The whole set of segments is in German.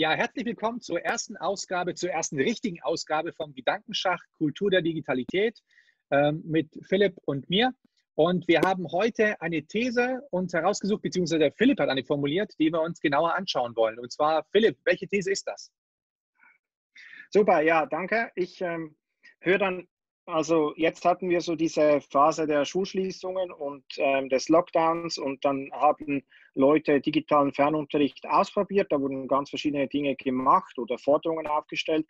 Ja, herzlich willkommen zur ersten Ausgabe, zur ersten richtigen Ausgabe vom Gedankenschach Kultur der Digitalität ähm, mit Philipp und mir. Und wir haben heute eine These uns herausgesucht, beziehungsweise Philipp hat eine formuliert, die wir uns genauer anschauen wollen. Und zwar, Philipp, welche These ist das? Super, ja, danke. Ich ähm, höre dann also jetzt hatten wir so diese Phase der Schulschließungen und ähm, des Lockdowns und dann haben Leute digitalen Fernunterricht ausprobiert. Da wurden ganz verschiedene Dinge gemacht oder Forderungen aufgestellt.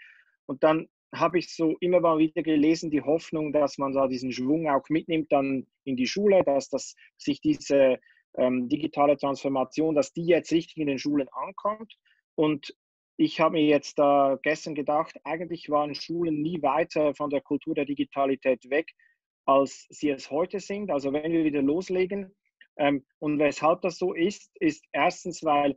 Und dann habe ich so immer mal wieder gelesen, die Hoffnung, dass man da diesen Schwung auch mitnimmt dann in die Schule, dass das, sich diese ähm, digitale Transformation, dass die jetzt richtig in den Schulen ankommt. Und ich habe mir jetzt da gestern gedacht, eigentlich waren Schulen nie weiter von der Kultur der Digitalität weg, als sie es heute sind. Also wenn wir wieder loslegen. Ähm, und weshalb das so ist, ist erstens, weil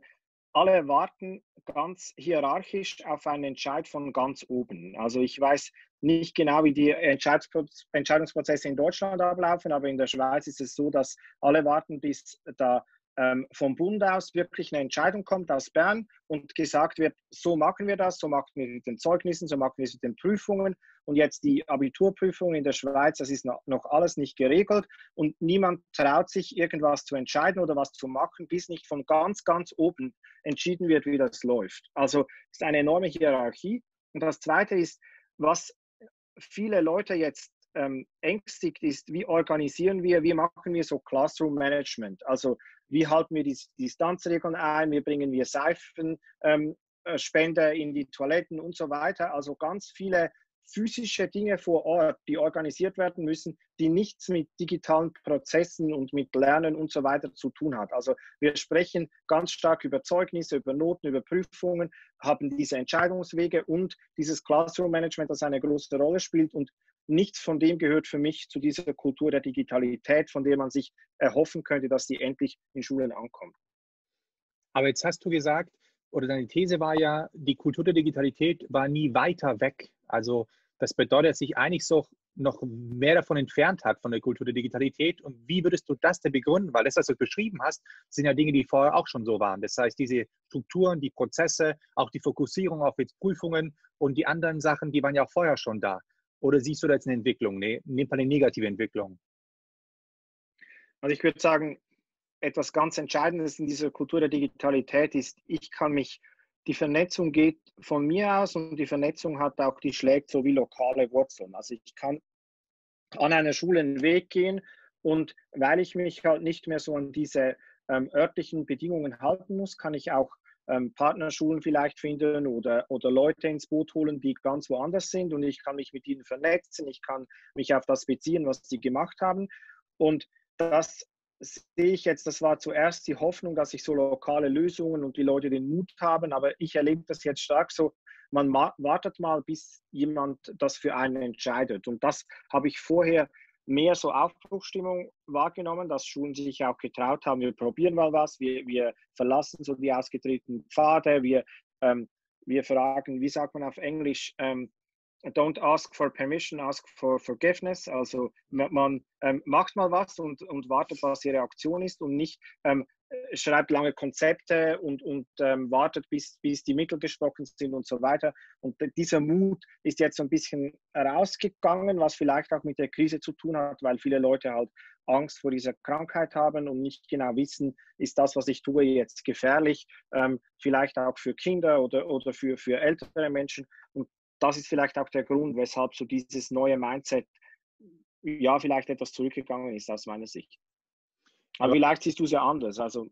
alle warten ganz hierarchisch auf einen Entscheid von ganz oben. Also ich weiß nicht genau, wie die Entscheidungsprozesse in Deutschland ablaufen, aber in der Schweiz ist es so, dass alle warten, bis da ähm, vom Bund aus wirklich eine Entscheidung kommt aus Bern und gesagt wird, so machen wir das, so machen wir mit den Zeugnissen, so machen wir es mit den Prüfungen. Und jetzt die Abiturprüfungen in der Schweiz, das ist noch, alles nicht geregelt und niemand traut sich, irgendwas zu entscheiden oder was zu machen, bis nicht von ganz, ganz oben entschieden wird, wie das läuft. Also ist eine enorme Hierarchie. Und das Zweite ist, was viele Leute jetzt ähm, ängstigt, ist, wie organisieren wir, wie machen wir so Classroom Management? Also wie halten wir die Distanzregeln ein, wie bringen wir Seifenspender ähm, äh, in die Toiletten und so weiter. Also ganz viele physische Dinge vor Ort, die organisiert werden müssen, die nichts mit digitalen Prozessen und mit Lernen und so weiter zu tun hat. Also wir sprechen ganz stark über Zeugnisse, über Noten, über Prüfungen, haben diese Entscheidungswege und dieses Classroom Management, das eine große Rolle spielt. Und nichts von dem gehört für mich zu dieser Kultur der Digitalität, von der man sich erhoffen könnte, dass sie endlich in Schulen ankommt. Aber jetzt hast du gesagt, oder deine These war ja, die Kultur der Digitalität war nie weiter weg. Also das bedeutet, dass sich eigentlich so noch mehr davon entfernt hat, von der Kultur der Digitalität. Und wie würdest du das denn begründen? Weil das, was du beschrieben hast, sind ja Dinge, die vorher auch schon so waren. Das heißt, diese Strukturen, die Prozesse, auch die Fokussierung auf jetzt Prüfungen und die anderen Sachen, die waren ja auch vorher schon da. Oder siehst du da jetzt eine Entwicklung? Nee, nimmt man eine negative Entwicklung? Also ich würde sagen, etwas ganz Entscheidendes in dieser Kultur der Digitalität ist, ich kann mich, die Vernetzung geht von mir aus und die Vernetzung hat auch, die schlägt so wie lokale Wurzeln. Also ich kann an einer Schule einen Weg gehen und weil ich mich halt nicht mehr so an diese ähm, örtlichen Bedingungen halten muss, kann ich auch ähm, Partnerschulen vielleicht finden oder, oder Leute ins Boot holen, die ganz woanders sind und ich kann mich mit ihnen vernetzen, ich kann mich auf das beziehen, was sie gemacht haben. Und das sehe ich jetzt, das war zuerst die Hoffnung, dass ich so lokale Lösungen und die Leute den Mut haben, aber ich erlebe das jetzt stark so, man wartet mal, bis jemand das für einen entscheidet. Und das habe ich vorher mehr so Aufbruchstimmung wahrgenommen, dass Schulen sich auch getraut haben, wir probieren mal was, wir, wir verlassen so die ausgetretenen Pfade, wir, ähm, wir fragen, wie sagt man auf Englisch, ähm, don't ask for permission, ask for forgiveness. Also man ähm, macht mal was und, und wartet, was die Reaktion ist und nicht ähm, schreibt lange Konzepte und, und ähm, wartet, bis, bis die Mittel gesprochen sind und so weiter. Und dieser Mut ist jetzt so ein bisschen rausgegangen, was vielleicht auch mit der Krise zu tun hat, weil viele Leute halt Angst vor dieser Krankheit haben und nicht genau wissen, ist das, was ich tue, jetzt gefährlich, ähm, vielleicht auch für Kinder oder, oder für, für ältere Menschen. Und das ist vielleicht auch der Grund, weshalb so dieses neue Mindset ja vielleicht etwas zurückgegangen ist aus meiner Sicht. Aber vielleicht siehst du es ja anders. Also,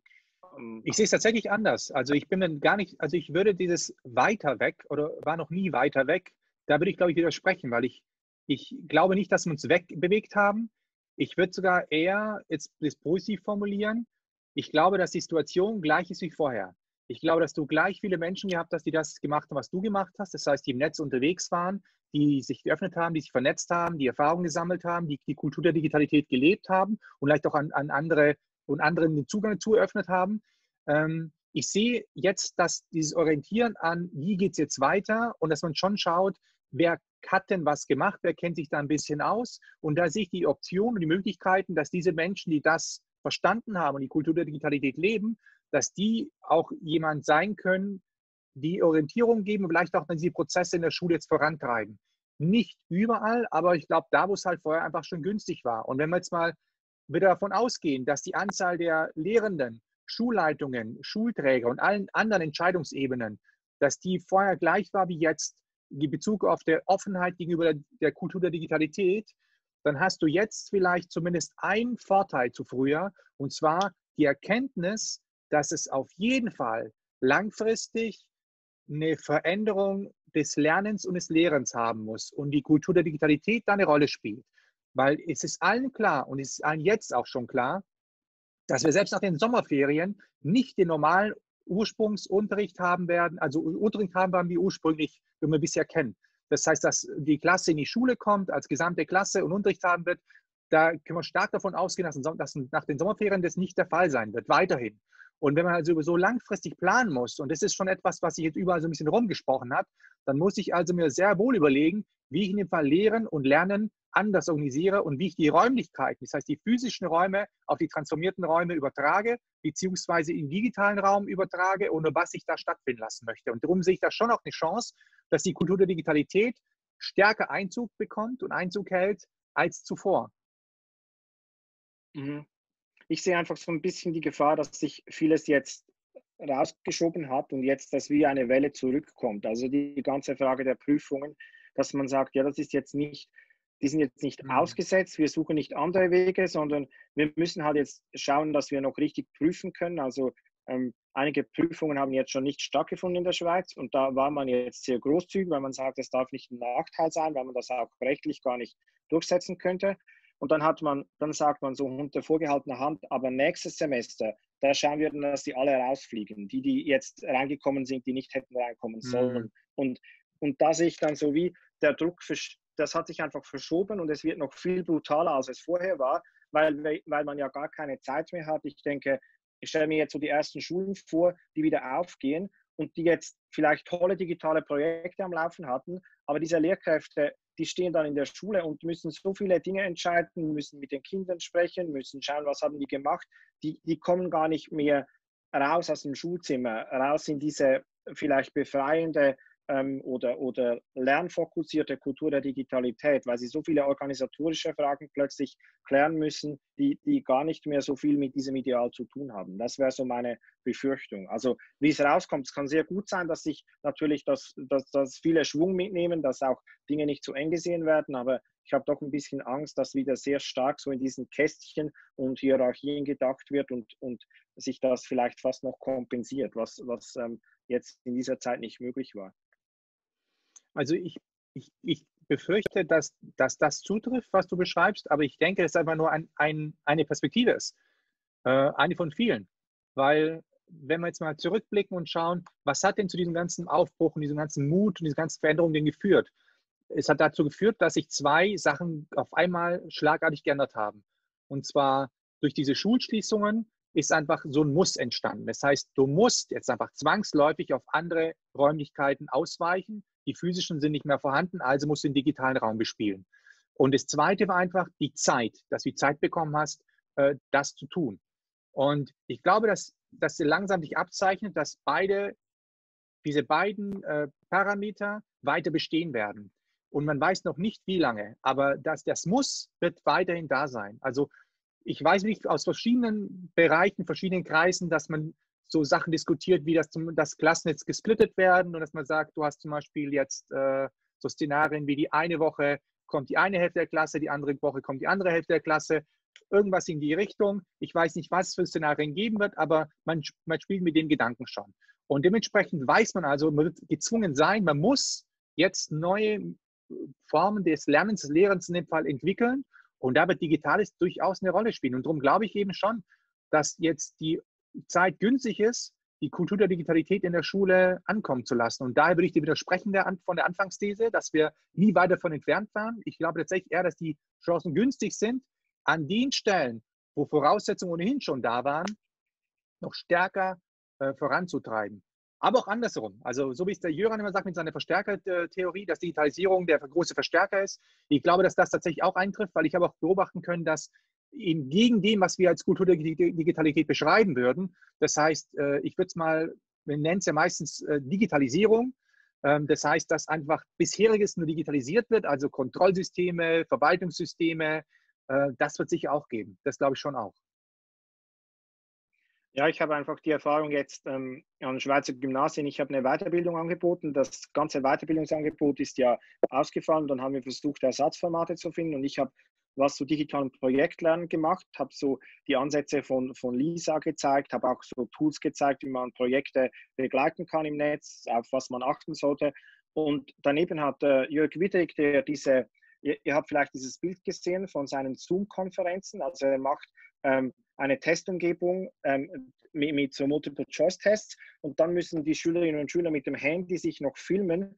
ähm, ich sehe es tatsächlich anders. Also ich bin dann gar nicht, also ich würde dieses weiter weg oder war noch nie weiter weg, da würde ich glaube ich widersprechen, weil ich, ich glaube nicht, dass wir uns wegbewegt haben. Ich würde sogar eher jetzt das positiv formulieren. Ich glaube, dass die Situation gleich ist wie vorher. Ich glaube, dass du gleich viele Menschen gehabt hast, die das gemacht haben, was du gemacht hast. Das heißt, die im Netz unterwegs waren, die sich geöffnet haben, die sich vernetzt haben, die Erfahrungen gesammelt haben, die die Kultur der Digitalität gelebt haben und vielleicht auch an, an andere und anderen den Zugang dazu eröffnet haben. Ähm, ich sehe jetzt, dass dieses Orientieren an, wie geht es jetzt weiter und dass man schon schaut, wer hat denn was gemacht, wer kennt sich da ein bisschen aus. Und da sehe ich die Option und die Möglichkeiten, dass diese Menschen, die das verstanden haben und die Kultur der Digitalität leben, dass die auch jemand sein können, die Orientierung geben und vielleicht auch dann diese Prozesse in der Schule jetzt vorantreiben. Nicht überall, aber ich glaube, da, wo es halt vorher einfach schon günstig war. Und wenn wir jetzt mal wieder davon ausgehen, dass die Anzahl der Lehrenden, Schulleitungen, Schulträger und allen anderen Entscheidungsebenen, dass die vorher gleich war wie jetzt, in Bezug auf der Offenheit gegenüber der, der Kultur der Digitalität, dann hast du jetzt vielleicht zumindest einen Vorteil zu früher, und zwar die Erkenntnis, dass es auf jeden Fall langfristig eine Veränderung des Lernens und des Lehrens haben muss und die Kultur der Digitalität da eine Rolle spielt. Weil es ist allen klar und es ist allen jetzt auch schon klar, dass wir selbst nach den Sommerferien nicht den normalen Ursprungsunterricht haben werden, also Unterricht haben werden, wie ursprünglich, wie wir bisher kennen. Das heißt, dass die Klasse in die Schule kommt, als gesamte Klasse und Unterricht haben wird. Da können wir stark davon ausgehen, dass, nach den Sommerferien das nicht der Fall sein wird, weiterhin. Und wenn man also so langfristig planen muss, und das ist schon etwas, was sich jetzt überall so ein bisschen rumgesprochen hat, dann muss ich also mir sehr wohl überlegen, wie ich in dem Fall Lehren und Lernen anders organisiere und wie ich die Räumlichkeiten, das heißt die physischen Räume auf die transformierten Räume übertrage, beziehungsweise in digitalen Raum übertrage und was ich da stattfinden lassen möchte. Und darum sehe ich da schon auch eine Chance, dass die Kultur der Digitalität stärker Einzug bekommt und Einzug hält als zuvor. Mhm. Ich sehe einfach so ein bisschen die Gefahr, dass sich vieles jetzt rausgeschoben hat und jetzt das wie eine Welle zurückkommt. Also die ganze Frage der Prüfungen, dass man sagt, ja, das ist jetzt nicht die sind jetzt nicht mhm. ausgesetzt, wir suchen nicht andere Wege, sondern wir müssen halt jetzt schauen, dass wir noch richtig prüfen können. Also ähm, einige Prüfungen haben jetzt schon nicht stattgefunden in der Schweiz und da war man jetzt sehr großzügig, weil man sagt, es darf nicht ein Nachteil sein, weil man das auch rechtlich gar nicht durchsetzen könnte. Und dann hat man, dann sagt man so unter vorgehaltener Hand, aber nächstes Semester, da schauen wir dann, dass die alle rausfliegen, die, die jetzt reingekommen sind, die nicht hätten reinkommen sollen. Mhm. Und, und da sehe ich dann so wie der Druck das hat sich einfach verschoben und es wird noch viel brutaler, als es vorher war, weil, weil man ja gar keine Zeit mehr hat. Ich denke, ich stelle mir jetzt so die ersten Schulen vor, die wieder aufgehen und die jetzt vielleicht tolle digitale Projekte am Laufen hatten, aber diese Lehrkräfte, die stehen dann in der Schule und müssen so viele Dinge entscheiden, müssen mit den Kindern sprechen, müssen schauen, was haben die gemacht. Die, die kommen gar nicht mehr raus aus dem Schulzimmer, raus in diese vielleicht befreiende ähm, oder, oder lernfokussierte Kultur der Digitalität, weil sie so viele organisatorische Fragen plötzlich klären müssen, die, die gar nicht mehr so viel mit diesem Ideal zu tun haben. Das wäre so meine Befürchtung. Also wie es rauskommt, es kann sehr gut sein, dass sich natürlich das, dass, dass viele Schwung mitnehmen, dass auch Dinge nicht zu eng gesehen werden, aber ich habe doch ein bisschen Angst, dass wieder sehr stark so in diesen Kästchen und Hierarchien gedacht wird und, und sich das vielleicht fast noch kompensiert, was, was ähm, jetzt in dieser Zeit nicht möglich war. Also ich, ich, ich befürchte, dass, dass das zutrifft, was du beschreibst, aber ich denke, dass es einfach nur ein, ein, eine Perspektive ist. Äh, eine von vielen. Weil, wenn wir jetzt mal zurückblicken und schauen, was hat denn zu diesem ganzen Aufbruch und diesem ganzen Mut und dieser ganzen Veränderung denn geführt? Es hat dazu geführt, dass sich zwei Sachen auf einmal schlagartig geändert haben. Und zwar durch diese Schulschließungen ist einfach so ein Muss entstanden. Das heißt, du musst jetzt einfach zwangsläufig auf andere Räumlichkeiten ausweichen, die physischen sind nicht mehr vorhanden, also musst du den digitalen Raum bespielen. Und das Zweite war einfach die Zeit, dass du Zeit bekommen hast, äh, das zu tun. Und ich glaube, dass, dass langsam sich abzeichnet, dass beide, diese beiden äh, Parameter weiter bestehen werden. Und man weiß noch nicht, wie lange, aber das, das Muss wird weiterhin da sein. Also ich weiß nicht aus verschiedenen Bereichen, verschiedenen Kreisen, dass man so Sachen diskutiert, wie das, zum, das Klassennetz gesplittet werden und dass man sagt, du hast zum Beispiel jetzt äh, so Szenarien wie die eine Woche kommt die eine Hälfte der Klasse, die andere Woche kommt die andere Hälfte der Klasse, irgendwas in die Richtung. Ich weiß nicht, was es für Szenarien geben wird, aber man, man spielt mit den Gedanken schon. Und dementsprechend weiß man also, man wird gezwungen sein, man muss jetzt neue Formen des Lernens, des Lehrens in dem Fall entwickeln. Und da wird Digitales durchaus eine Rolle spielen. Und darum glaube ich eben schon, dass jetzt die Zeit günstig ist, die Kultur der Digitalität in der Schule ankommen zu lassen. Und daher würde ich dir widersprechen der, von der Anfangsthese, dass wir nie weit davon entfernt waren. Ich glaube tatsächlich eher, dass die Chancen günstig sind, an den Stellen, wo Voraussetzungen ohnehin schon da waren, noch stärker äh, voranzutreiben. Aber auch andersherum. Also so wie es der Jöran immer sagt mit seiner Verstärkertheorie, dass Digitalisierung der große Verstärker ist. Ich glaube, dass das tatsächlich auch eintrifft, weil ich habe auch beobachten können, dass eben gegen dem, was wir als Kultur der Digitalität beschreiben würden. Das heißt, äh, ich würde es mal wir nennen es ja meistens äh, Digitalisierung. Ähm, das heißt, dass einfach bisheriges nur digitalisiert wird, also Kontrollsysteme, Verwaltungssysteme. Äh, das wird sicher auch geben. Das glaube ich schon auch. Ja, ich habe einfach die Erfahrung jetzt ähm, an Schweizer Gymnasien. Ich habe eine Weiterbildung angeboten. Das ganze Weiterbildungsangebot ist ja ausgefallen. Dann haben wir versucht, Ersatzformate zu finden. Und ich habe was zu digitalem Projektlernen gemacht, habe so die Ansätze von, von Lisa gezeigt, habe auch so Tools gezeigt, wie man Projekte begleiten kann im Netz, auf was man achten sollte. Und daneben hat äh, Jörg Wittig, der diese, ihr, ihr, habt vielleicht dieses Bild gesehen von seinen Zoom-Konferenzen, also er macht ähm, eine Testumgebung ähm, mit, mit so Multiple-Choice-Tests und dann müssen die Schülerinnen und Schüler mit dem Handy sich noch filmen,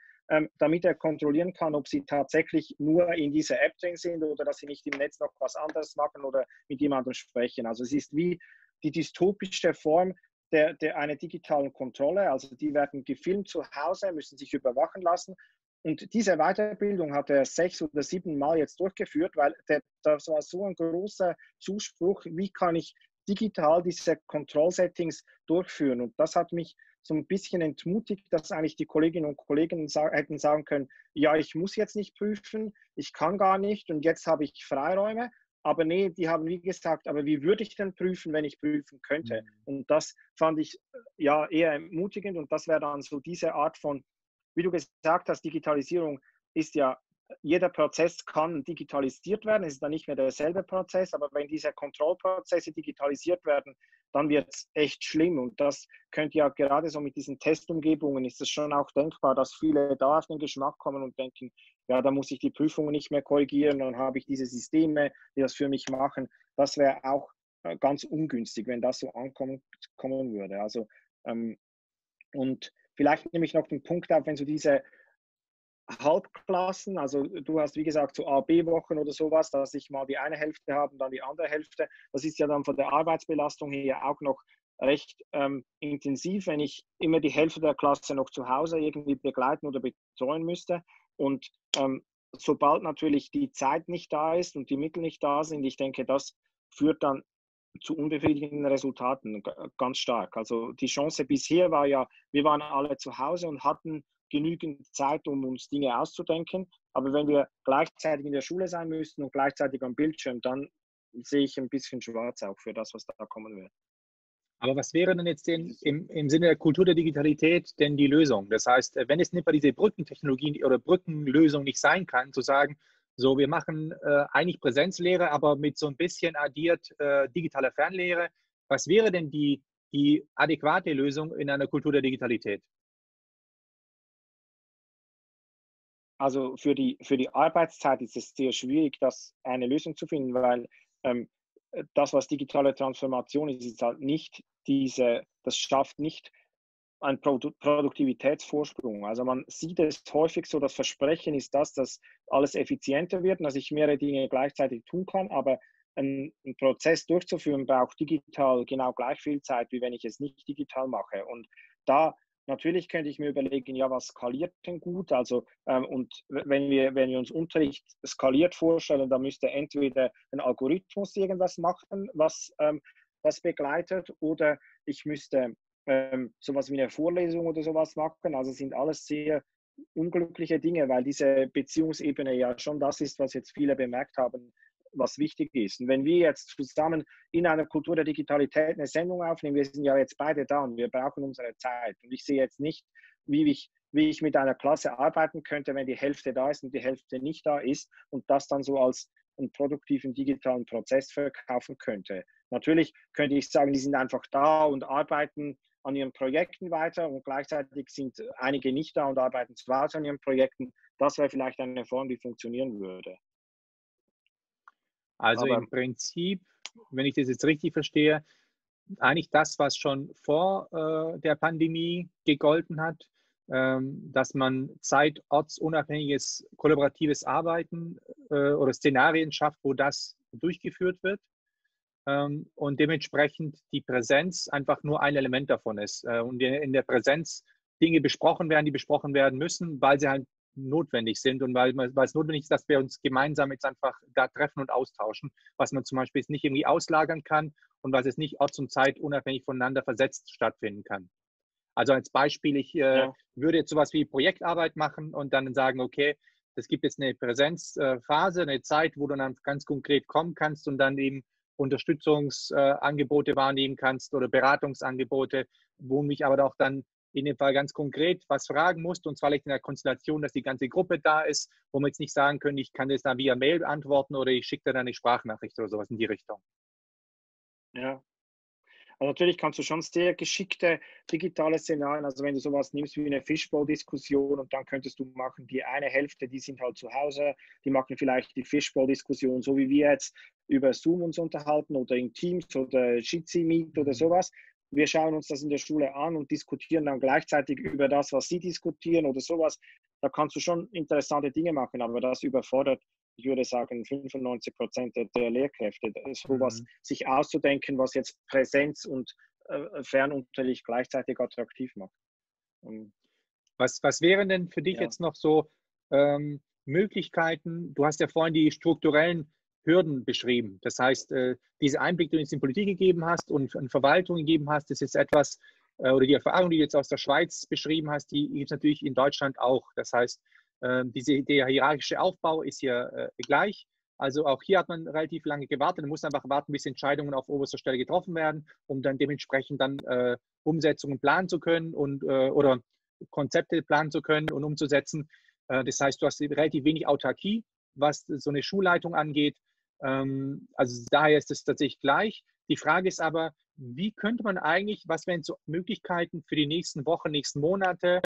damit er kontrollieren kann, ob sie tatsächlich nur in dieser App drin sind oder dass sie nicht im Netz noch was anderes machen oder mit jemandem sprechen. Also es ist wie die dystopische Form der, der einer digitalen Kontrolle. Also die werden gefilmt zu Hause, müssen sich überwachen lassen. Und diese Weiterbildung hat er sechs oder sieben Mal jetzt durchgeführt, weil der, das war so ein großer Zuspruch, wie kann ich digital diese Kontrollsettings durchführen. Und das hat mich so ein bisschen entmutigt, dass eigentlich die Kolleginnen und Kollegen sa hätten sagen können, ja, ich muss jetzt nicht prüfen, ich kann gar nicht und jetzt habe ich Freiräume. Aber nee, die haben wie gesagt, aber wie würde ich denn prüfen, wenn ich prüfen könnte? Mhm. Und das fand ich ja eher ermutigend und das wäre dann so diese Art von, wie du gesagt hast, Digitalisierung ist ja jeder Prozess kann digitalisiert werden. Es ist dann nicht mehr derselbe Prozess, aber wenn diese Kontrollprozesse digitalisiert werden, dann wird es echt schlimm. Und das könnte ja gerade so mit diesen Testumgebungen ist es schon auch denkbar, dass viele da auf den Geschmack kommen und denken, ja, da muss ich die Prüfungen nicht mehr korrigieren, dann habe ich diese Systeme, die das für mich machen. Das wäre auch äh, ganz ungünstig, wenn das so ankommen kommen würde. Also ähm, und vielleicht nehme ich noch den Punkt auf, wenn so diese Halbklassen, also du hast wie gesagt so A-B-Wochen oder sowas, dass ich mal die eine Hälfte habe und dann die andere Hälfte. Das ist ja dann von der Arbeitsbelastung her auch noch recht ähm, intensiv, wenn ich immer die Hälfte der Klasse noch zu Hause irgendwie begleiten oder betreuen müsste. Und ähm, sobald natürlich die Zeit nicht da ist und die Mittel nicht da sind, ich denke, das führt dann zu unbefriedigenden Resultaten ganz stark. Also die Chance bisher war ja, wir waren alle zu Hause und hatten genügend Zeit, um uns Dinge auszudenken. Aber wenn wir gleichzeitig in der Schule sein müssten und gleichzeitig am Bildschirm, dann sehe ich ein bisschen schwarz auch für das, was da kommen wird. Aber was wäre denn jetzt den, im, im Sinne der Kultur der Digitalität denn die Lösung? Das heißt, wenn es nicht bei diese Brückentechnologien oder Brückenlösung nicht sein kann, zu sagen, so, wir machen äh, eigentlich Präsenzlehre, aber mit so ein bisschen addiert äh, digitaler Fernlehre. Was wäre denn die, die adäquate Lösung in einer Kultur der Digitalität? Also für die, für die Arbeitszeit ist es sehr schwierig, das eine Lösung zu finden, weil ähm, das, was digitale Transformation ist, ist halt nicht diese, das schafft nicht einen Produ Produktivitätsvorsprung. Also man sieht es häufig so, das Versprechen ist das, dass alles effizienter wird dass ich mehrere Dinge gleichzeitig tun kann, aber einen, einen Prozess durchzuführen braucht digital genau gleich viel Zeit, wie wenn ich es nicht digital mache. Und da Natürlich könnte ich mir überlegen, ja, was skaliert denn gut? Also, ähm, und wenn wir, wenn wir uns Unterricht skaliert vorstellen, dann müsste entweder ein Algorithmus irgendwas machen, was, ähm, was begleitet, oder ich müsste ähm, sowas wie eine Vorlesung oder sowas machen. Also sind alles sehr unglückliche Dinge, weil diese Beziehungsebene ja schon das ist, was jetzt viele bemerkt haben, was wichtig ist. Und wenn wir jetzt zusammen in einer Kultur der Digitalität eine Sendung aufnehmen, wir sind ja jetzt beide da und wir brauchen unsere Zeit. Und ich sehe jetzt nicht, wie ich, wie ich mit einer Klasse arbeiten könnte, wenn die Hälfte da ist und die Hälfte nicht da ist und das dann so als einen produktiven digitalen Prozess verkaufen könnte. Natürlich könnte ich sagen, die sind einfach da und arbeiten an ihren Projekten weiter und gleichzeitig sind einige nicht da und arbeiten zwar an ihren Projekten. Das wäre vielleicht eine Form, die funktionieren würde. Also Aber im Prinzip, wenn ich das jetzt richtig verstehe, eigentlich das, was schon vor äh, der Pandemie gegolten hat, ähm, dass man zeitortsunabhängiges kollaboratives Arbeiten äh, oder Szenarien schafft, wo das durchgeführt wird ähm, und dementsprechend die Präsenz einfach nur ein Element davon ist äh, und in der Präsenz Dinge besprochen werden, die besprochen werden müssen, weil sie halt notwendig sind und weil, weil es notwendig ist, dass wir uns gemeinsam jetzt einfach da treffen und austauschen, was man zum Beispiel jetzt nicht irgendwie auslagern kann und was es nicht orts- und zeitunabhängig voneinander versetzt stattfinden kann. Also als Beispiel, ich äh, ja. würde jetzt sowas wie Projektarbeit machen und dann sagen, okay, es gibt jetzt eine Präsenzphase, eine Zeit, wo du dann ganz konkret kommen kannst und dann eben Unterstützungsangebote wahrnehmen kannst oder Beratungsangebote, wo mich aber auch dann in dem Fall ganz konkret was fragen musst, und zwar in der Konstellation, dass die ganze Gruppe da ist, wo wir jetzt nicht sagen können, ich kann das dann via Mail antworten oder ich schicke dann eine Sprachnachricht oder sowas in die Richtung. Ja, also natürlich kannst du schon sehr geschickte digitale Szenarien, also wenn du sowas nimmst wie eine Fishbowl-Diskussion und dann könntest du machen, die eine Hälfte, die sind halt zu Hause, die machen vielleicht die Fishbowl-Diskussion, so wie wir jetzt über Zoom uns unterhalten oder in Teams oder Jitsi Meet oder mhm. sowas. Wir schauen uns das in der Schule an und diskutieren dann gleichzeitig über das, was sie diskutieren oder sowas. Da kannst du schon interessante Dinge machen, aber das überfordert ich würde sagen, 95 Prozent der Lehrkräfte, sowas mhm. sich auszudenken, was jetzt Präsenz und äh, Fernunterricht gleichzeitig attraktiv macht. Und, was, was wären denn für dich ja. jetzt noch so ähm, Möglichkeiten? Du hast ja vorhin die strukturellen Hürden beschrieben. Das heißt, äh, diese Einblick, die du in die Politik gegeben hast und in Verwaltung gegeben hast, ist etwas, äh, oder die Erfahrung, die du jetzt aus der Schweiz beschrieben hast, die gibt es natürlich in Deutschland auch. Das heißt, ähm, diese, der hierarchische Aufbau ist hier äh, gleich. Also auch hier hat man relativ lange gewartet. Man muss einfach warten, bis Entscheidungen auf oberster Stelle getroffen werden, um dann dementsprechend dann Umsetzungen planen zu können und oder Konzepte planen zu können und umzusetzen. Das heißt, du hast relativ wenig Autarkie, was so eine Schulleitung angeht. Ähm, also daher ist es tatsächlich gleich. Die Frage ist aber, wie könnte man eigentlich, was wären so Möglichkeiten für die nächsten Wochen, nächsten Monate,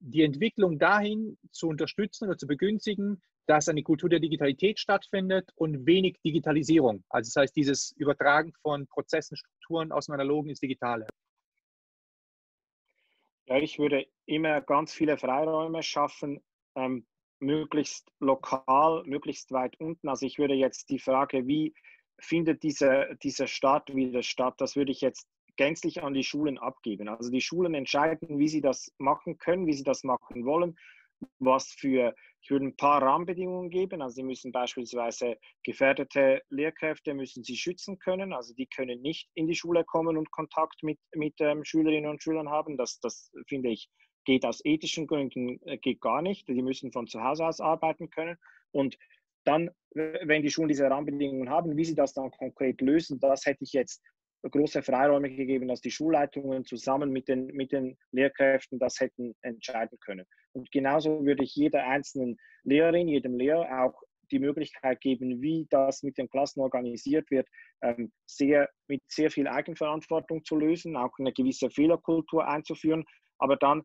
die Entwicklung dahin zu unterstützen oder zu begünstigen, dass eine Kultur der Digitalität stattfindet und wenig Digitalisierung. Also das heißt, dieses Übertragen von Prozessen, Strukturen aus dem Analogen ins Digitale. Ja, ich würde immer ganz viele Freiräume schaffen, ähm, möglichst lokal, möglichst weit unten. Also ich würde jetzt die Frage, wie findet diese, dieser Start wieder statt, das würde ich jetzt gänzlich an die Schulen abgeben. Also die Schulen entscheiden, wie sie das machen können, wie sie das machen wollen, was für, ich würde ein paar Rahmenbedingungen geben. Also sie müssen beispielsweise gefährdete Lehrkräfte müssen sie schützen können. Also die können nicht in die Schule kommen und Kontakt mit, mit ähm, Schülerinnen und Schülern haben. Das, das finde ich geht aus ethischen Gründen äh, geht gar nicht. Die müssen von zu Hause aus arbeiten können. Und dann, wenn die Schulen diese Rahmenbedingungen haben, wie sie das dann konkret lösen, das hätte ich jetzt große Freiräume gegeben, dass die Schulleitungen zusammen mit den, mit den Lehrkräften das hätten entscheiden können. Und genauso würde ich jeder einzelnen Lehrerin, jedem Lehrer auch die Möglichkeit geben, wie das mit den Klassen organisiert wird, ähm, sehr, mit sehr viel Eigenverantwortung zu lösen, auch eine gewisse Fehlerkultur einzuführen, aber dann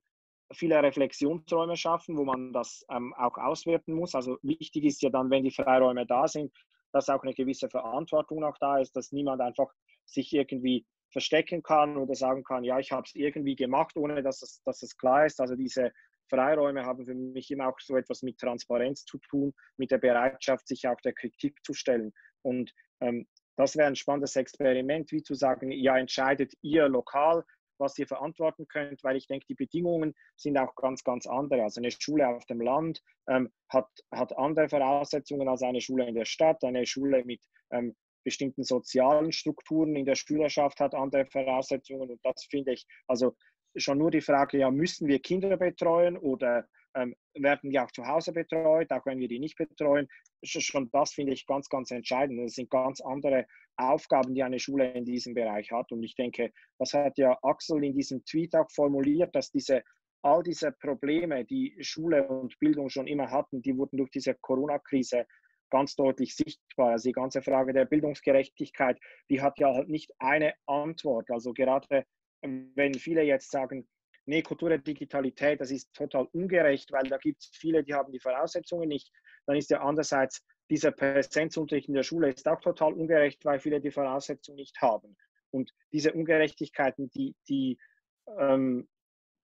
viele Reflexionsräume schaffen, wo man das ähm, auch auswerten muss. Also wichtig ist ja dann, wenn die Freiräume da sind, dass auch eine gewisse Verantwortung auch da ist, dass niemand einfach sich irgendwie verstecken kann oder sagen kann, ja, ich habe es irgendwie gemacht, ohne dass es, dass es klar ist. Also diese Freiräume haben für mich immer auch so etwas mit Transparenz zu tun, mit der Bereitschaft, sich auch der Kritik zu stellen. Und ähm, das wäre ein spannendes Experiment, wie zu sagen, ja, entscheidet ihr lokal, was ihr verantworten könnt, weil ich denke, die Bedingungen sind auch ganz, ganz andere. Also eine Schule auf dem Land ähm, hat, hat andere Voraussetzungen als eine Schule in der Stadt. Eine Schule mit ähm, bestimmten sozialen Strukturen in der Schülerschaft hat andere Voraussetzungen. Und das finde ich, also schon nur die Frage, ja, müssen wir Kinder betreuen oder ähm, werden die auch zu Hause betreut, auch wenn wir die nicht betreuen. Schon das finde ich ganz, ganz entscheidend. Das sind ganz andere Aufgaben, die eine Schule in diesem Bereich hat. Und ich denke, das hat ja Axel in diesem Tweet auch formuliert, dass diese all diese Probleme, die Schule und Bildung schon immer hatten, die wurden durch diese Corona-Krise ganz deutlich sichtbar. Also die ganze Frage der Bildungsgerechtigkeit, die hat ja halt nicht eine Antwort. Also gerade wenn viele jetzt sagen, nee, Kultur der Digitalität, das ist total ungerecht, weil da gibt es viele, die haben die Voraussetzungen nicht, dann ist ja andererseits dieser Präsenzunterricht in der Schule ist auch total ungerecht, weil viele die Voraussetzungen nicht haben. Und diese Ungerechtigkeiten, die, die ähm,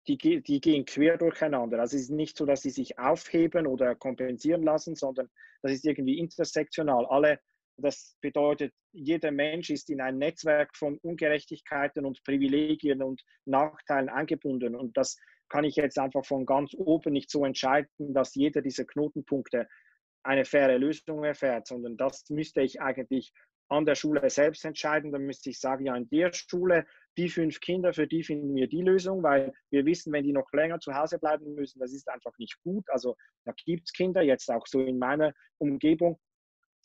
die, die gehen quer durcheinander. Also es ist nicht so, dass sie sich aufheben oder kompensieren lassen, sondern das ist irgendwie intersektional. Alle, das bedeutet, jeder Mensch ist in ein Netzwerk von Ungerechtigkeiten und Privilegien und Nachteilen eingebunden. Und das kann ich jetzt einfach von ganz oben nicht so entscheiden, dass jeder dieser Knotenpunkte eine faire Lösung erfährt, sondern das müsste ich eigentlich an der Schule selbst entscheiden. Dann müsste ich sagen, ja, in der Schule die fünf Kinder, für die finden wir die Lösung, weil wir wissen, wenn die noch länger zu Hause bleiben müssen, das ist einfach nicht gut. Also da gibt es Kinder, jetzt auch so in meiner Umgebung,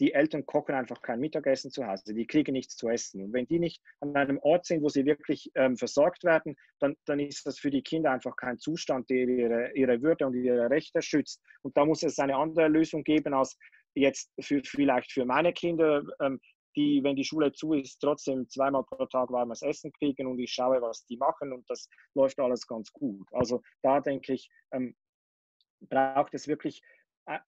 die Eltern kochen einfach kein Mittagessen zu Hause, die kriegen nichts zu essen. Und wenn die nicht an einem Ort sind, wo sie wirklich ähm, versorgt werden, dann, dann ist das für die Kinder einfach kein Zustand, der ihre, ihre Würde und ihre Rechte schützt. Und da muss es eine andere Lösung geben als jetzt für, vielleicht für meine Kinder, ähm, die, wenn die Schule zu ist, trotzdem zweimal pro Tag warmes Essen kriegen und ich schaue, was die machen und das läuft alles ganz gut. Also da denke ich, ähm, braucht es wirklich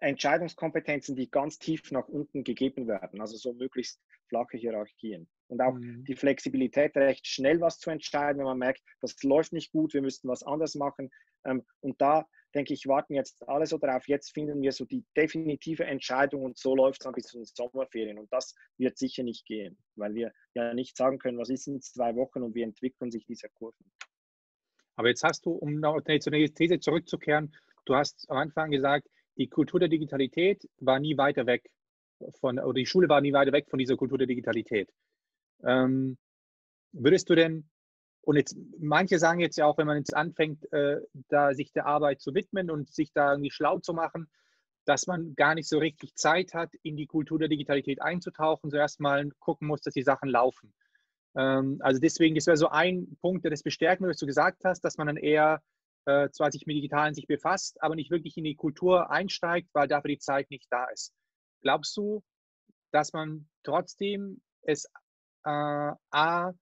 Entscheidungskompetenzen, die ganz tief nach unten gegeben werden, also so möglichst flache Hierarchien. Und auch mhm. die Flexibilität, recht schnell was zu entscheiden, wenn man merkt, das läuft nicht gut, wir müssten was anderes machen. Ähm, und da denke ich, warten jetzt alle so darauf, jetzt finden wir so die definitive Entscheidung und so läuft es dann bis zu den Sommerferien. Und das wird sicher nicht gehen, weil wir ja nicht sagen können, was ist in zwei Wochen und wie entwickeln sich diese Kurven. Aber jetzt hast du, um noch zur These zurückzukehren, du hast am Anfang gesagt, die Kultur der Digitalität war nie weiter weg von, oder die Schule war nie weiter weg von dieser Kultur der Digitalität. Ähm, würdest du denn, und jetzt, manche sagen jetzt ja auch, wenn man jetzt anfängt, äh, da sich der Arbeit zu widmen und sich da irgendwie schlau zu machen, dass man gar nicht so richtig Zeit hat, in die Kultur der Digitalität einzutauchen, zuerst mal gucken muss, dass die Sachen laufen. Ähm, also deswegen, das wäre so ein Punkt, der das bestärken würde, was du gesagt hast, dass man dann eher äh, zwar sich mit Digitalen sich befasst, aber nicht wirklich in die Kultur einsteigt, weil dafür die Zeit nicht da ist. Glaubst du, dass man trotzdem es äh, A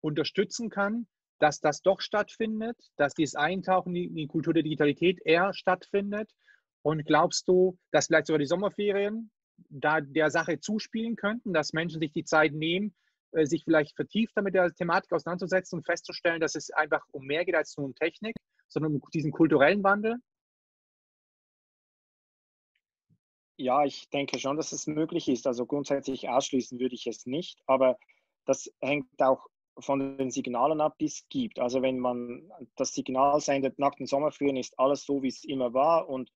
unterstützen kann, dass das doch stattfindet, dass dieses Eintauchen in die Kultur der Digitalität eher stattfindet? Und glaubst du, dass vielleicht sogar die Sommerferien da der Sache zuspielen könnten, dass Menschen sich die Zeit nehmen, äh, sich vielleicht vertiefter mit der Thematik auseinanderzusetzen und festzustellen, dass es einfach um mehr geht als nur um Technik sondern um diesen kulturellen Wandel? Ja, ich denke schon, dass es möglich ist. Also grundsätzlich ausschließen würde ich es nicht, aber das hängt auch von den Signalen ab, die es gibt. Also wenn man das Signal sendet, nach den Sommerferien ist alles so, wie es immer war und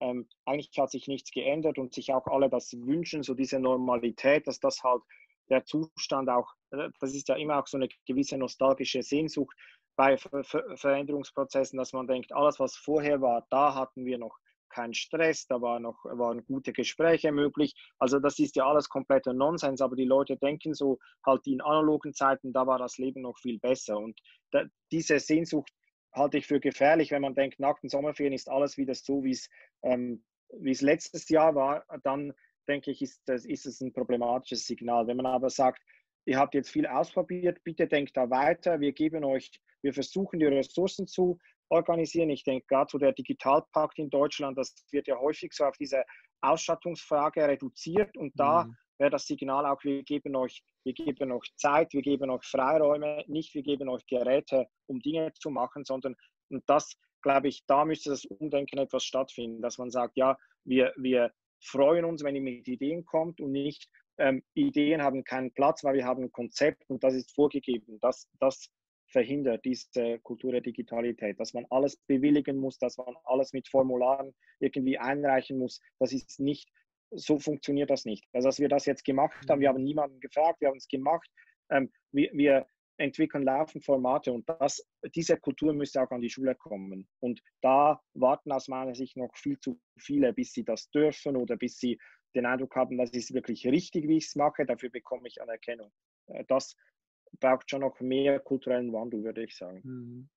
ähm, eigentlich hat sich nichts geändert und sich auch alle das wünschen, so diese Normalität, dass das halt der Zustand auch, äh, das ist ja immer auch so eine gewisse nostalgische Sehnsucht, bei Ver Ver Veränderungsprozessen, dass man denkt, alles, was vorher war, da hatten wir noch keinen Stress, da war noch, waren gute Gespräche möglich. Also das ist ja alles kompletter Nonsens, aber die Leute denken so, halt in analogen Zeiten, da war das Leben noch viel besser. Und da, diese Sehnsucht halte ich für gefährlich, wenn man denkt, nach den Sommerferien ist alles wieder so, wie es, ähm, wie es letztes Jahr war, dann denke ich, ist, das, ist es ein problematisches Signal. Wenn man aber sagt, ihr habt jetzt viel ausprobiert, bitte denkt da weiter, wir geben euch wir versuchen die Ressourcen zu organisieren. Ich denke gerade so der Digitalpakt in Deutschland, das wird ja häufig so auf diese Ausstattungsfrage reduziert und da mhm. wäre das Signal auch, wir geben euch, wir geben euch Zeit, wir geben euch Freiräume, nicht wir geben euch Geräte, um Dinge zu machen, sondern und das, glaube ich, da müsste das Umdenken etwas stattfinden, dass man sagt, ja, wir, wir freuen uns, wenn ihr mit Ideen kommt und nicht ähm, Ideen haben keinen Platz, weil wir haben ein Konzept und das ist vorgegeben. Das, das verhindert diese Kultur der Digitalität, dass man alles bewilligen muss, dass man alles mit Formularen irgendwie einreichen muss. Das ist nicht, so funktioniert das nicht. Also, dass wir das jetzt gemacht haben, wir haben niemanden gefragt, wir haben es gemacht. Ähm, wir, wir entwickeln laufend Formate und das, diese Kultur müsste auch an die Schule kommen. Und da warten aus meiner Sicht noch viel zu viele, bis sie das dürfen oder bis sie den Eindruck haben, das ist wirklich richtig, wie ich es mache, dafür bekomme ich Anerkennung. Äh, das braucht schon noch mehr kulturellen Wandel, würde ich sagen. Mhm.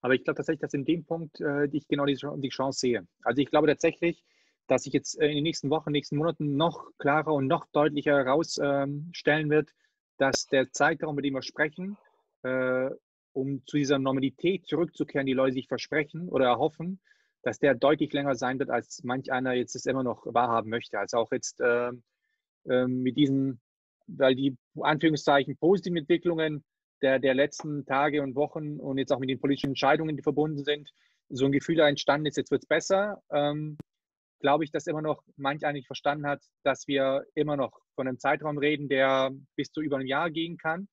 Aber ich glaube tatsächlich, dass in dem Punkt äh, ich genau die, die, Chance sehe. Also ich glaube tatsächlich, dass sich jetzt in den nächsten Wochen, nächsten Monaten noch klarer und noch deutlicher herausstellen ähm, wird, dass der Zeitraum, mit dem wir sprechen, äh, um zu dieser Normalität zurückzukehren, die Leute sich versprechen oder erhoffen, dass der deutlich länger sein wird, als manch einer jetzt es immer noch wahrhaben möchte. Also auch jetzt äh, äh, mit diesen weil die Anführungszeichen positiven Entwicklungen der, der letzten Tage und Wochen und jetzt auch mit den politischen Entscheidungen, die verbunden sind, so ein Gefühl entstanden ist, jetzt wird es besser, ähm, glaube ich, dass immer noch manch eigentlich verstanden hat, dass wir immer noch von einem Zeitraum reden, der bis zu über ein Jahr gehen kann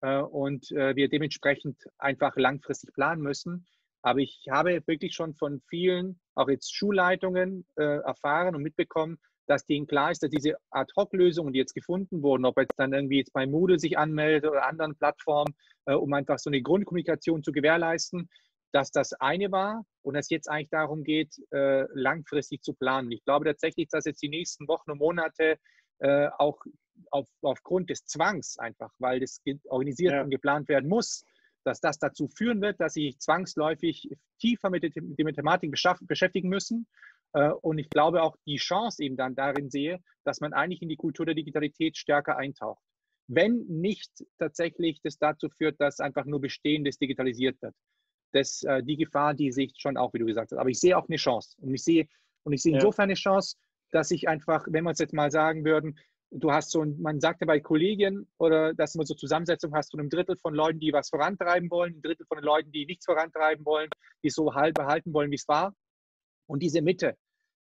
äh, und äh, wir dementsprechend einfach langfristig planen müssen. Aber ich habe wirklich schon von vielen, auch jetzt Schulleitungen, äh, erfahren und mitbekommen, dass denen klar ist, dass diese Ad-Hoc-Lösungen, die jetzt gefunden wurden, ob jetzt dann irgendwie jetzt bei Moodle sich anmeldet oder anderen Plattformen, äh, um einfach so eine Grundkommunikation zu gewährleisten, dass das eine war und es jetzt eigentlich darum geht, äh, langfristig zu planen. Ich glaube tatsächlich, dass jetzt die nächsten Wochen und Monate äh, auch auf, aufgrund des Zwangs einfach, weil das organisiert ja. und geplant werden muss, dass das dazu führen wird, dass sie zwangsläufig tiefer mit der Thematik beschäftigen müssen. Äh, und ich glaube auch die Chance eben dann darin sehe, dass man eigentlich in die Kultur der Digitalität stärker eintaucht. Wenn nicht tatsächlich das dazu führt, dass einfach nur Bestehendes digitalisiert wird. Das, äh, die Gefahr, die sehe ich schon auch, wie du gesagt hast. Aber ich sehe auch eine Chance. Und ich sehe, und ich sehe insofern eine Chance, dass ich einfach, wenn wir uns jetzt mal sagen würden, du hast so, ein, man sagte bei Kollegien oder dass man so Zusammensetzung hast von einem Drittel von Leuten, die was vorantreiben wollen, ein Drittel von den Leuten, die nichts vorantreiben wollen, die so halb behalten wollen, wie es war. Und diese Mitte,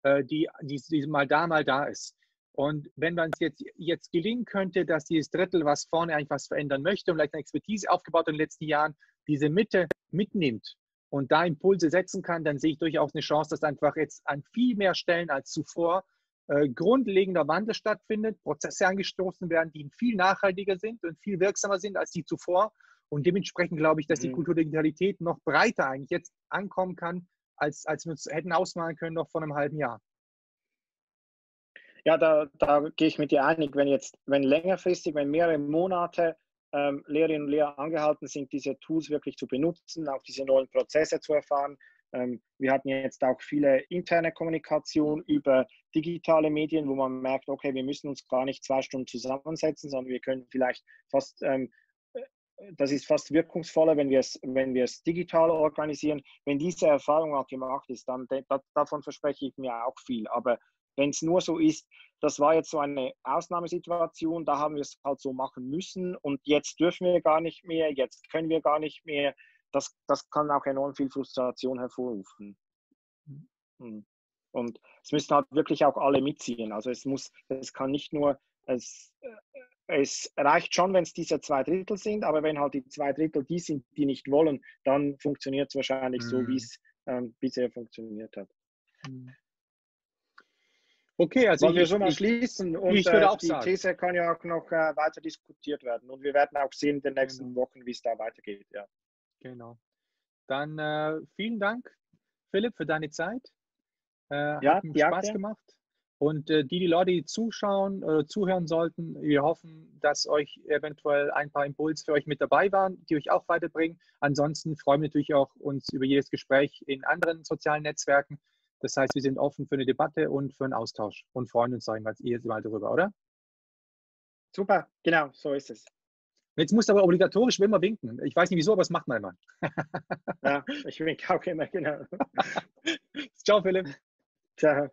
äh, die, die, die mal da, mal da ist. Und wenn man es jetzt, jetzt gelingen könnte, dass dieses Drittel, was vorne eigentlich was verändern möchte und vielleicht eine Expertise aufgebaut in den letzten Jahren, diese Mitte mitnimmt und da Impulse setzen kann, dann sehe ich durchaus eine Chance, dass einfach jetzt an viel mehr Stellen als zuvor äh, grundlegender Wandel stattfindet, Prozesse angestoßen werden, die viel nachhaltiger sind und viel wirksamer sind als die zuvor. Und dementsprechend glaube ich, dass die mhm. Kultur Digitalität noch breiter eigentlich jetzt ankommen kann, als, als wir uns hätten ausmalen können noch vor einem halben Jahr. Ja, da, da gehe ich mit dir einig. Wenn jetzt, wenn längerfristig, wenn mehrere Monate ähm, Lehrerinnen und Lehrer angehalten sind, diese Tools wirklich zu benutzen, auch diese neuen Prozesse zu erfahren. Ähm, wir hatten jetzt auch viele interne Kommunikation über digitale Medien, wo man merkt, okay, wir müssen uns gar nicht zwei Stunden zusammensetzen, sondern wir können vielleicht fast, ähm, äh, das ist fast wirkungsvoller, wenn wir es, wenn digital organisieren. Wenn diese Erfahrung mal gemacht ist, dann davon verspreche ich mir auch viel. Aber wenn es nur so ist, das war jetzt so eine Ausnahmesituation, da haben wir es halt so machen müssen und jetzt dürfen wir gar nicht mehr, jetzt können wir gar nicht mehr, das, das kann auch enorm viel Frustration hervorrufen. Hm. Und es müssen halt wirklich auch alle mitziehen. Also es muss, es kann nicht nur, es, äh, es reicht schon, wenn es diese zwei Drittel sind, aber wenn halt die zwei Drittel die sind, die nicht wollen, dann funktioniert es wahrscheinlich mhm. so, wie es ähm, bisher funktioniert hat. Mhm. Okay, also Wollen wir schon mal schließen und ich würde äh, auch die sagen. These kann ja auch noch äh, weiter diskutiert werden und wir werden auch sehen in den nächsten genau. Wochen, wie es da weitergeht. Ja. Genau. Dann äh, vielen Dank, Philipp, für deine Zeit. Äh, ja, hat mir Spaß gemacht. Und äh, die, die Leute, die zuschauen oder zuhören sollten, wir hoffen, dass euch eventuell ein paar Impulse für euch mit dabei waren, die euch auch weiterbringen. Ansonsten freuen wir natürlich auch uns über jedes Gespräch in anderen sozialen Netzwerken. Das heißt, wir sind offen für eine Debatte und für einen Austausch und freuen uns, sagen wir jetzt mal darüber, oder? Super, genau, so ist es. Jetzt musst du aber obligatorisch immer winken. Ich weiß nicht wieso, aber das macht man immer. ja, ich winke auch immer, genau. Ciao, Philipp. Ciao.